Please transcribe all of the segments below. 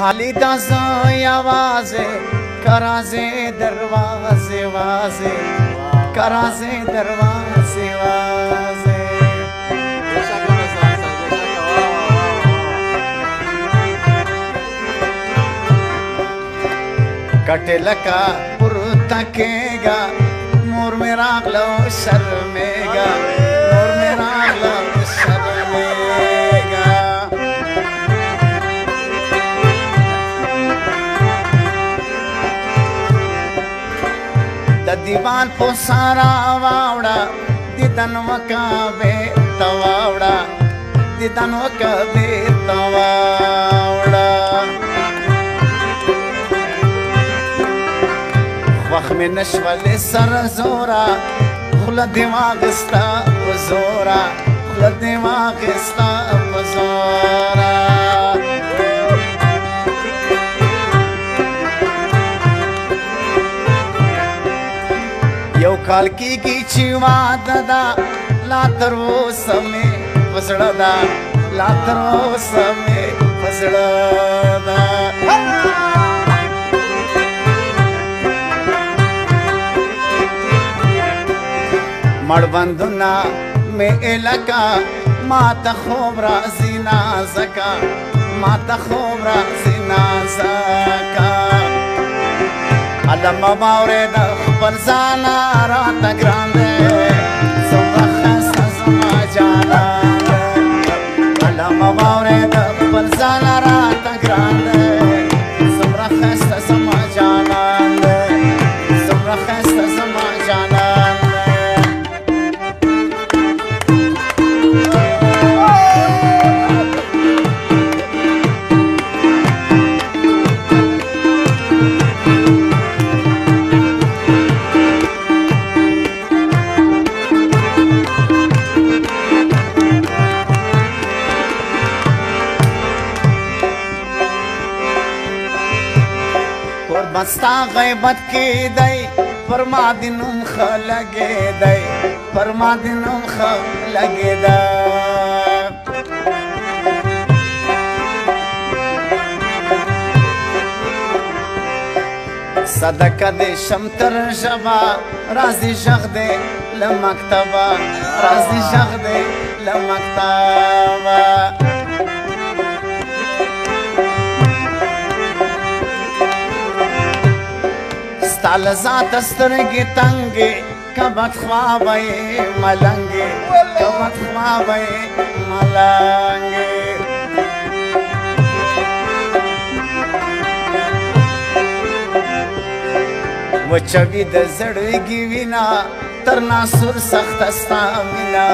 खाली दासाई आवाजे करा से दरवाजे वाजे करा से दरवाजे वाजे कटे लका पुर तकेगा मोर मेरा लो शर्मेगा دیوال په سارا واوړه دیدن وکاوه تواوړه دیدن وکاوه تواوړه وخت مې نشول سر زورا خل دماغ استا وزورا خل دماغ استا وزورا کال کېږي چې واده ده لا تر اوسه مې په زړه ده لا تر اوسه مې په زړه ده مړبندونه مې الکه ما ته خوب راځي نازکه ما ته خوب راځي نازکه د مباورې د خپل ځان راته ګران دی پستا غیبت کې دی پر ما دینم خلګې دی پر ما دینم خلګې دی صدقه دې شم تر ژبا راځي ژغ دې لمکتبه راځي ژغ دې لمکتبه تعالی ذات سترګې تنګې کبد خوابې ملنګې کبد خوابې ملنګې وچوي د زړګي وینا تر ناسور سخت استا مینا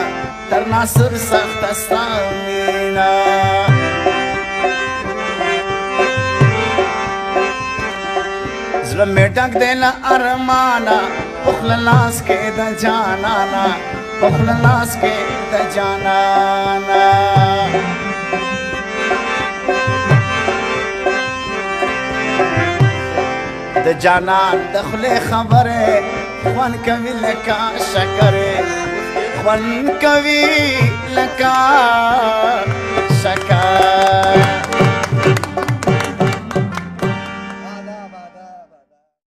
تر ناسور سخت استا مینا زړه مې ډک دی له ارمانه په خوله لاس کې د جانانه په خوله لاس کې د جانانه د جانان د خله خبره خوان کوي لکه شکر خوان کوي لکه